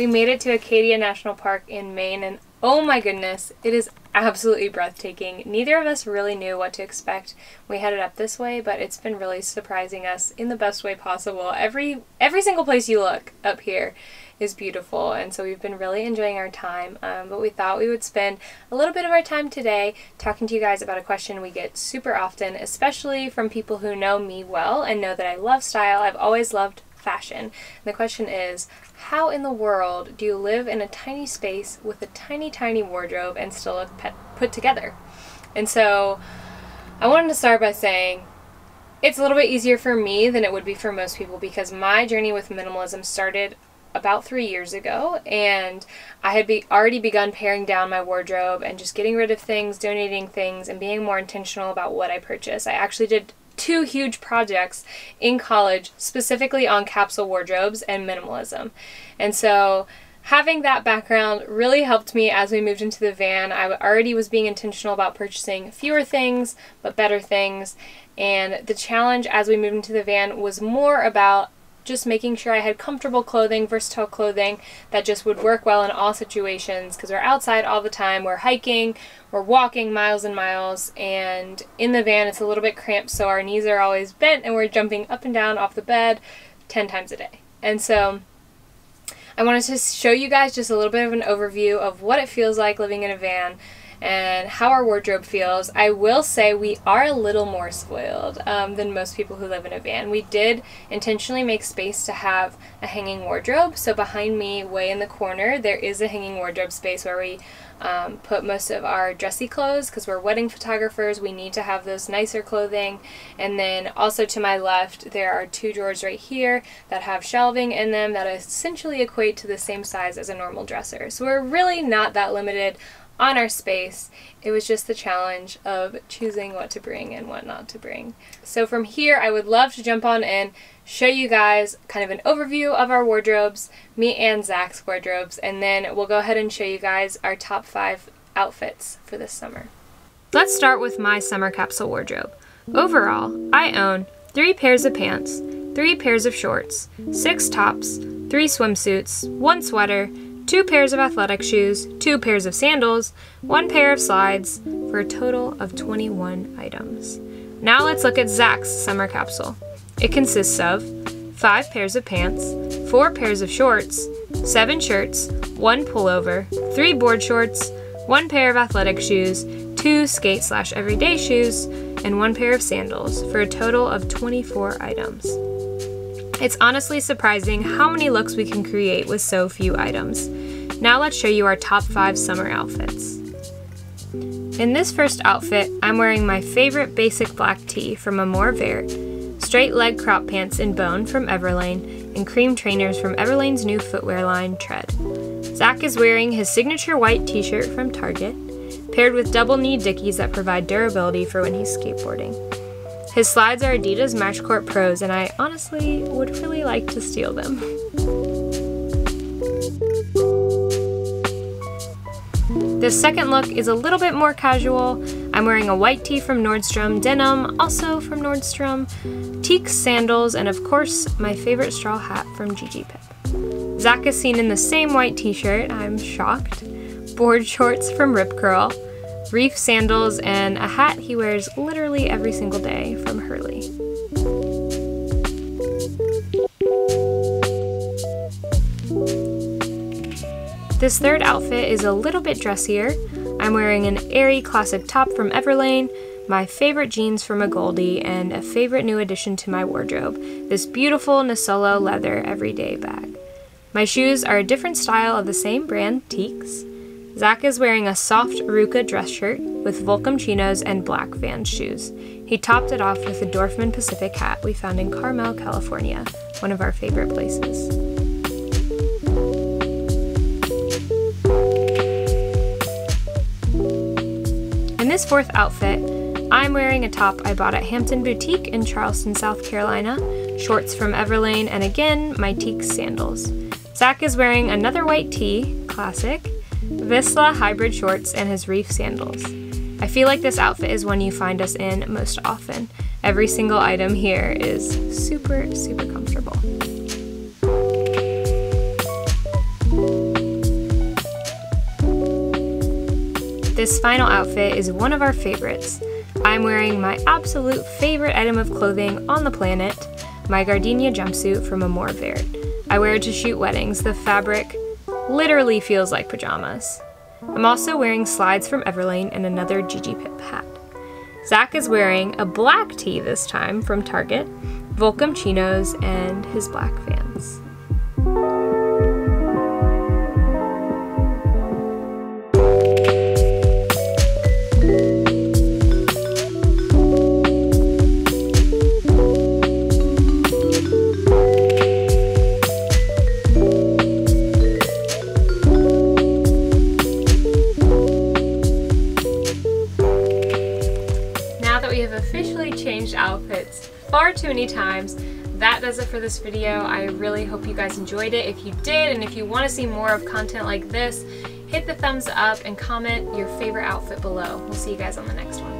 We made it to Acadia National Park in Maine and oh my goodness, it is absolutely breathtaking. Neither of us really knew what to expect. We headed up this way, but it's been really surprising us in the best way possible. Every every single place you look up here is beautiful, and so we've been really enjoying our time. Um, but we thought we would spend a little bit of our time today talking to you guys about a question we get super often, especially from people who know me well and know that I love style. I've always loved fashion. And the question is, how in the world do you live in a tiny space with a tiny, tiny wardrobe and still look pet- put together? And so I wanted to start by saying it's a little bit easier for me than it would be for most people because my journey with minimalism started about three years ago, and I had be- already begun paring down my wardrobe and just getting rid of things, donating things, and being more intentional about what I purchase. I actually did two huge projects in college specifically on capsule wardrobes and minimalism. And so having that background really helped me as we moved into the van. I already was being intentional about purchasing fewer things, but better things. And the challenge as we moved into the van was more about just making sure I had comfortable clothing, versatile clothing that just would work well in all situations because we're outside all the time. We're hiking, we're walking miles and miles, and in the van it's a little bit cramped, so our knees are always bent and we're jumping up and down off the bed 10 times a day. And so I wanted to show you guys just a little bit of an overview of what it feels like living in a van and how our wardrobe feels. I will say we are a little more spoiled um, than most people who live in a van. We did intentionally make space to have a hanging wardrobe. So behind me, way in the corner, there is a hanging wardrobe space where we um, put most of our dressy clothes because we're wedding photographers. We need to have those nicer clothing. And then also to my left, there are two drawers right here that have shelving in them that essentially equate to the same size as a normal dresser. So we're really not that limited on our space. It was just the challenge of choosing what to bring and what not to bring. So from here, I would love to jump on in, show you guys kind of an overview of our wardrobes, me and Zach's wardrobes, and then we'll go ahead and show you guys our top five outfits for this summer. Let's start with my summer capsule wardrobe. Overall, I own three pairs of pants, three pairs of shorts, six tops, three swimsuits, one sweater, two pairs of athletic shoes, two pairs of sandals, one pair of slides, for a total of 21 items. Now let's look at Zach's summer capsule. It consists of five pairs of pants, four pairs of shorts, seven shirts, one pullover, three board shorts, one pair of athletic shoes, two skate slash everyday shoes, and one pair of sandals for a total of 24 items. It's honestly surprising how many looks we can create with so few items. Now let's show you our top 5 summer outfits. In this first outfit, I'm wearing my favorite basic black tee from Amour Vert, straight leg crop pants in bone from Everlane, and cream trainers from Everlane's new footwear line, Tread. Zach is wearing his signature white t-shirt from Target, paired with double knee dickies that provide durability for when he's skateboarding. His slides are Adidas Matchcourt Pros, and I honestly would really like to steal them. This second look is a little bit more casual. I'm wearing a white tee from Nordstrom, denim also from Nordstrom, Teeks sandals, and of course, my favorite straw hat from Gigi Pip. Zach is seen in the same white t-shirt, I'm shocked, board shorts from Rip Curl, reef sandals, and a hat he wears literally every single day from Hurley. This third outfit is a little bit dressier. I'm wearing an airy classic top from Everlane, my favorite jeans from AGOLDE, and a favorite new addition to my wardrobe, this beautiful Nisolo leather everyday bag. My shoes are a different style of the same brand, Teeks. Zach is wearing a soft RVCA dress shirt with Volcom chinos and black Vans shoes. He topped it off with a Dorfman Pacific hat we found in Carmel, California, one of our favorite places. This fourth outfit, I'm wearing a top I bought at Hampton Boutique in Charleston, South Carolina, shorts from Everlane, and again, my Teeks sandals. Zach is wearing another white tee, classic, Vissla hybrid shorts, and his reef sandals. I feel like this outfit is one you find us in most often. Every single item here is super, super comfortable. This final outfit is one of our favorites. I'm wearing my absolute favorite item of clothing on the planet, my gardenia jumpsuit from Amour Vert. I wear it to shoot weddings. The fabric literally feels like pajamas. I'm also wearing slides from Everlane and another Gigi Pip hat. Zach is wearing a black tee this time from Target, Volcom chinos, and his black Vans. Many times. That does it for this video. I really hope you guys enjoyed it. If you did, and if you want to see more of content like this, hit the thumbs up and comment your favorite outfit below. We'll see you guys on the next one.